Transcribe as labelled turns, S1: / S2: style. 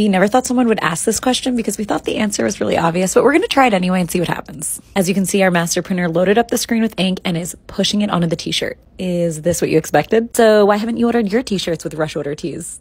S1: We never thought someone would ask this question because we thought the answer was really obvious, but we're going to try it anyway and see what happens. As you can see, our master printer loaded up the screen with ink and is pushing it onto the t-shirt. Is this what you expected? So why haven't you ordered your t-shirts with rush order tees?